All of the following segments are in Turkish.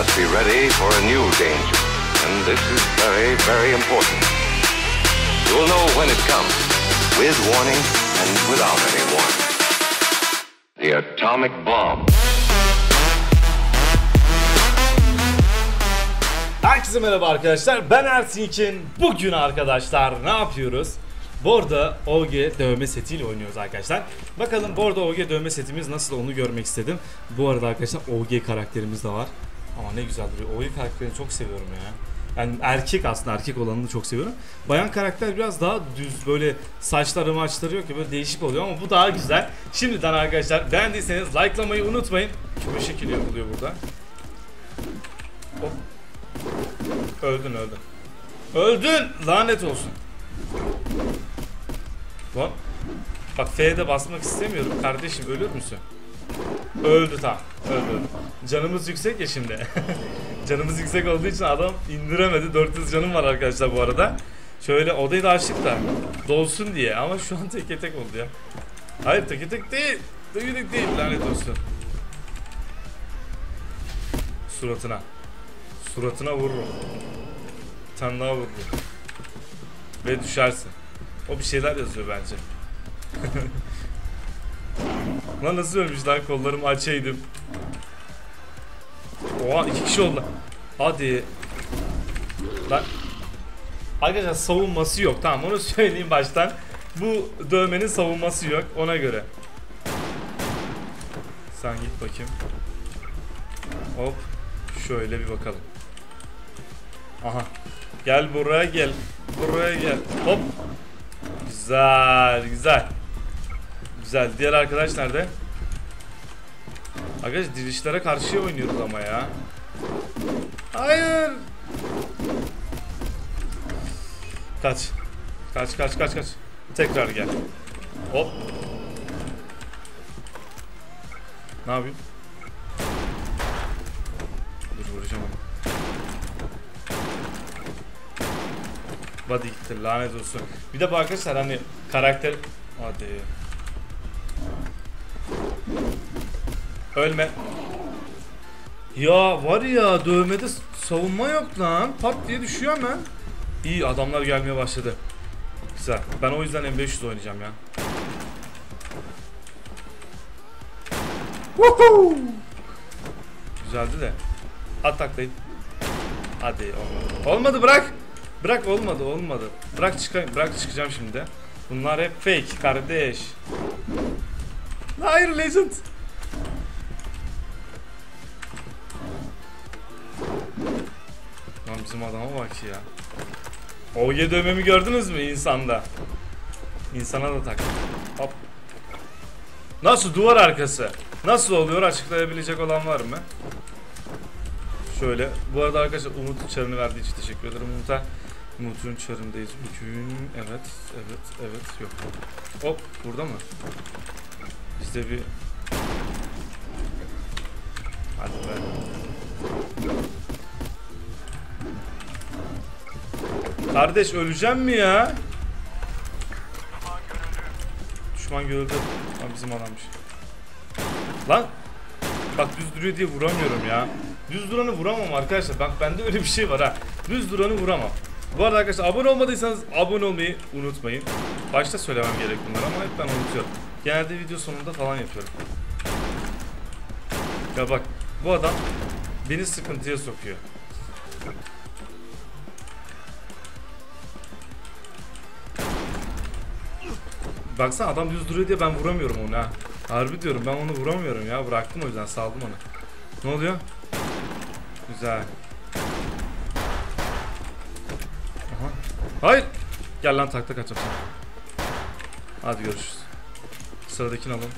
must be ready for a new danger. And this is very, very important. You know when it comes, with warning and without any warning. The atomic bomb. Herkese merhaba arkadaşlar. Ben Ersinkin. Bugün arkadaşlar ne yapıyoruz? Borda OG dövme setiyle oynuyoruz arkadaşlar. Bakalım Borda OG dövme setimiz nasıl onu görmek istedim. Bu arada arkadaşlar OG karakterimiz de var. Ama ne güzel duruyor. OG karakterini çok seviyorum ya. Yani erkek aslında erkek olanını çok seviyorum. Bayan karakter biraz daha düz böyle saçları maçları yok ya böyle değişik oluyor ama bu daha güzel. Şimdiden arkadaşlar beğendiyseniz likelamayı unutmayın. Bu şekilde yapılıyor burada. Hop. Öldün öldün. Öldün! Lanet olsun. Bak F'de basmak istemiyorum. Kardeşim ölür müsün? Öldü tamam. Öldü. Canımız yüksek ya şimdi. Canımız yüksek olduğu için adam indiremedi. 400 canım var arkadaşlar bu arada. Şöyle odayı da açtık da dolsun diye ama şu an teke tek oldu ya. Hayır teke tek değil. Teke tek değil lanet olsun. Suratına. Suratına vururum. Bir daha vururum. Ve düşersin. O bir şeyler yazıyor bence. Lan nasıl ölmüş lan kollarımı açaydım. Oha iki kişi oldu. Hadi. Lan. Arkadaşlar savunması yok. Tamam onu söyleyeyim baştan. Bu dövmenin savunması yok ona göre. Sen git bakayım. Hop. Şöyle bir bakalım. Aha. Gel buraya gel. Buraya gel. Hop. Güzel, güzel. Güzel. Diğer arkadaş nerede? Arkadaş dirilişlere karşı oynuyoruz ama ya. Hayır. Kaç. Kaç kaç kaç kaç. Tekrar gel. Hop. Ne yapayım? Dur vuracağım onu. Body gitti lanet olsun. Bir de bu arkadaşlar hani karakter... Hadi. Ölme. Ya var ya dövmede savunma yok lan. Pat diye düşüyor hemen. İyi adamlar gelmeye başladı. Güzel. Ben o yüzden M500 oynayacağım ya. Woohoo! Güzeldi de. At taklayın. Hadi olmadı. Olmadı bırak. Bırak olmadı olmadı. Bırak çıkayım. Bırak çıkacağım şimdi. Bunlar hep fake kardeş. Hayır legend. Bizim adama bak ya. OG dövmemi gördünüz mü insanda? İnsana da tak. Hop. Nasıl duvar arkası? Nasıl oluyor açıklayabilecek olan var mı? Şöyle. Bu arada arkadaşlar Umut'un çarını verdiği için teşekkür ederim Umut'a. Umut'un çarındayız bugün. Evet, evet, evet. Yok. Hop, burada mı? Bizde bir... Hadi be. Kardeş öleceğim mi ya? Düşman görüldü. Lan bizim adammış. Lan! Bak düz duruyor diye vuramıyorum ya. Düz duranı vuramam arkadaşlar. Bak bende öyle bir şey var ha. Düz duranı vuramam. Bu arada arkadaşlar abone olmadıysanız abone olmayı unutmayın. Başta söylemem gerek bunlar ama hep ben unutuyorum. Genelde video sonunda falan yapıyorum. Ya bak bu adam beni sıkıntıya sokuyor. Baksana adam düz duruyor diye ben vuramıyorum onu ha. Harbi diyorum ben onu vuramıyorum ya. Bıraktım o yüzden saldım onu. Ne oluyor? Güzel. Aha. Hayır. Gel lan takta kaçacağım. Hadi görüşürüz. Sıradakini alalım.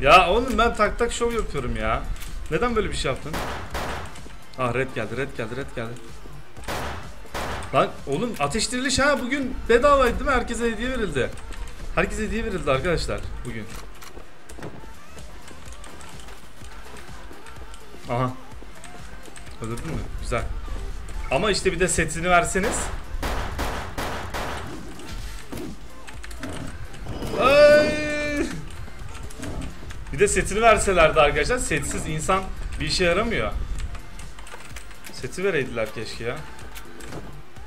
Ya oğlum ben tak tak şov yapıyorum ya. Neden böyle bir şey yaptın? Ah red geldi red geldi red geldi. Lan oğlum ateş ha bugün bedavaydı değil mi? Herkese hediye verildi. Herkese hediye verildi arkadaşlar bugün. Aha. Öldürdün mü? Güzel. Ama işte bir de setini verseniz. Ay! Bir de setini verselerdi arkadaşlar. Setsiz insan Bir işe yaramıyor. Seti vereydiler keşke ya.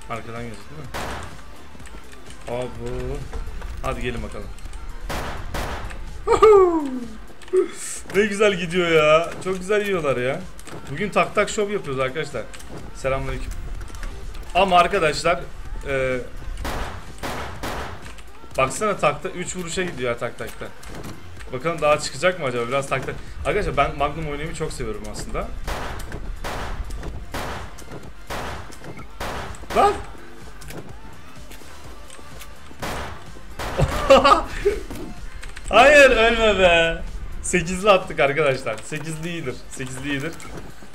Arkadan gözük değil mi? Abi. Hadi gelin bakalım. ne güzel gidiyor ya. Çok güzel yiyorlar ya. Bugün tak tak şov yapıyoruz arkadaşlar. Selamünaleyküm. Ama arkadaşlar e, Baksana takta 3 vuruşa gidiyor tak takta. Bakalım daha çıkacak mı acaba? Biraz takta. Arkadaşlar ben Magnum oynamayı çok seviyorum aslında. Lan! Hayır ölme be. 8'li attık arkadaşlar. 8'li iyidir. 8'li iyidir.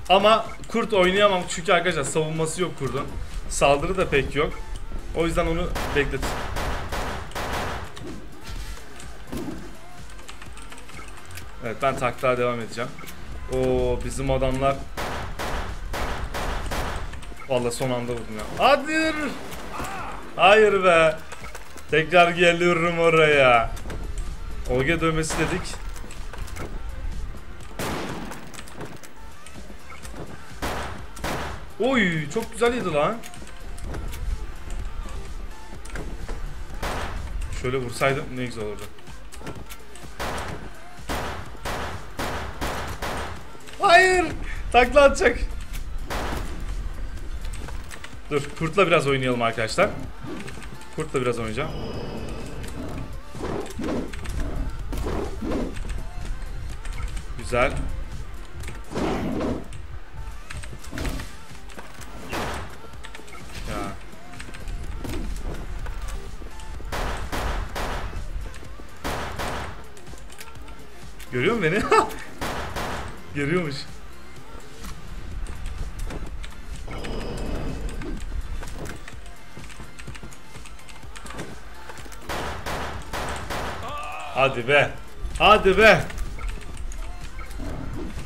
Ama kurt oynayamam çünkü arkadaşlar savunması yok kurdun. Saldırı da pek yok. O yüzden onu beklet. Evet ben takla devam edeceğim. Oo bizim adamlar Vallahi son anda vurdum ya. Hadi. Hayır be. Tekrar geliyorum oraya. Olga dövmesi dedik. Oy çok güzel lan. Şöyle vursaydım ne güzel olurdu. Hayır. Takla atacak. Dur kurtla biraz oynayalım arkadaşlar. Kurtla biraz oynayacağım. Güzel. Ya. Görüyor musun beni? Görüyormuş. Hadi be. Hadi be.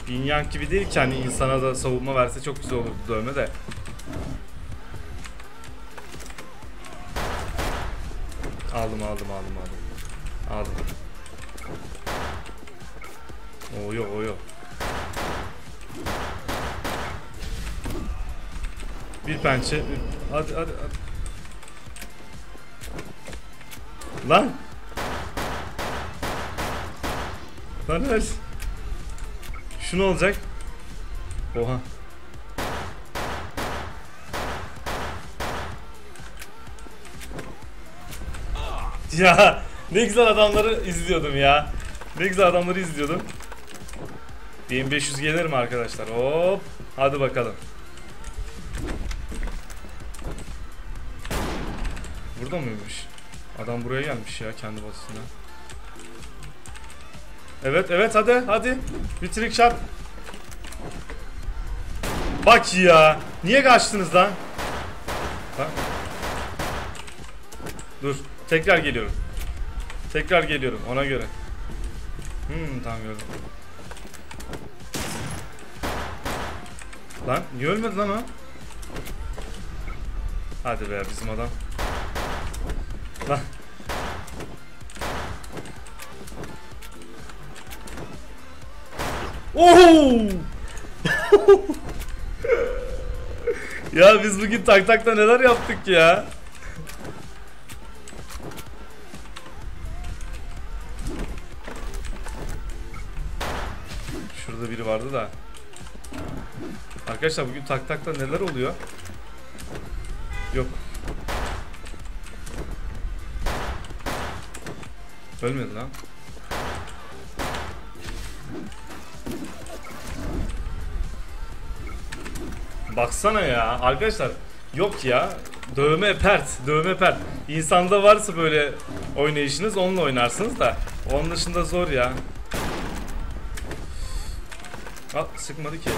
Binyan gibi değil ki hani insana da savunma verse çok güzel olurdu dövme de. Aldım aldım aldım aldım. Aldım. Oyo oyo. Bir pençe. Hadi hadi hadi. Lan. Lan ver. Şu ne olacak? Oha. Ya ne güzel adamları izliyordum ya. Ne güzel adamları izliyordum. 1500 gelir mi arkadaşlar? Hop. Hadi bakalım. Burada mıymış? Adam buraya gelmiş ya kendi basısına. Evet evet hadi hadi. Bir trick shot. Bak ya. Niye kaçtınız lan? Dur. Tekrar geliyorum. Tekrar geliyorum ona göre. Hmm tamam gördüm. Lan niye ölmedi lan o? Hadi be bizim adam. Lan. Oo! ya biz bugün tak takta neler yaptık ya? Şurada biri vardı da. Arkadaşlar bugün tak takta neler oluyor? Yok. Ölmedi lan. Baksana ya. Arkadaşlar yok ya. Dövme pert dövme pert. İnsanda varsa böyle oynayışınız onunla oynarsınız da. Onun dışında zor ya. Aa, sıkmadı ki.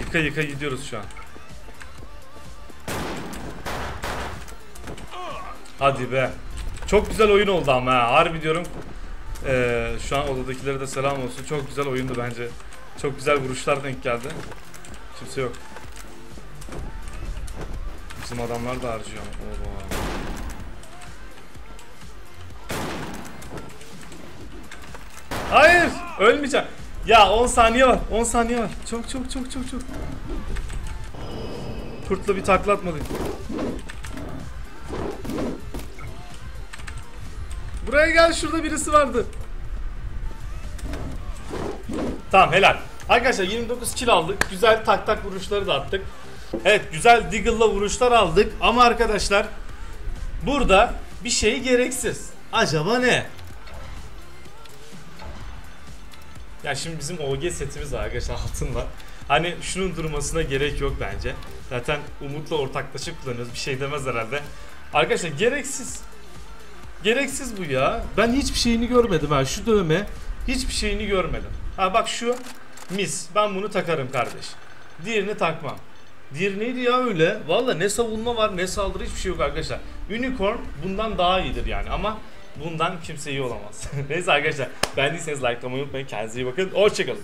Yıka yıka gidiyoruz şu an. Hadi be çok güzel oyun oldu ama ha. Harbi diyorum. Ee, şu an odadakilere de selam olsun. Çok güzel oyundu bence. Çok güzel vuruşlar denk geldi. Kimse yok. Bizim adamlar da harcıyor. Oba. Hayır. Ölmeyeceğim. Ya 10 saniye var. 10 saniye var. Çok çok çok çok çok. Kurtla bir takla atmadık. Buraya gel şurada birisi vardı. Tamam helal. Arkadaşlar 29 kill aldık. Güzel tak tak vuruşları da attık. Evet güzel Deagle'la vuruşlar aldık. Ama arkadaşlar burada bir şey gereksiz. Acaba ne? Ya şimdi bizim OG setimiz var arkadaşlar altınla. Hani şunun durmasına gerek yok bence. Zaten Umut'la ortaklaşıp kullanıyoruz. Bir şey demez herhalde. Arkadaşlar gereksiz. Gereksiz bu ya. Ben hiçbir şeyini görmedim ha. Şu dövme hiçbir şeyini görmedim. Ha bak şu mis. Ben bunu takarım kardeş. Diğerini takmam. Diğeri neydi ya öyle? Valla ne savunma var ne saldırı hiçbir şey yok arkadaşlar. Unicorn bundan daha iyidir yani ama bundan kimse iyi olamaz. Neyse arkadaşlar beğendiyseniz likelamayı unutmayın. Kendinize iyi bakın. Hoşçakalın.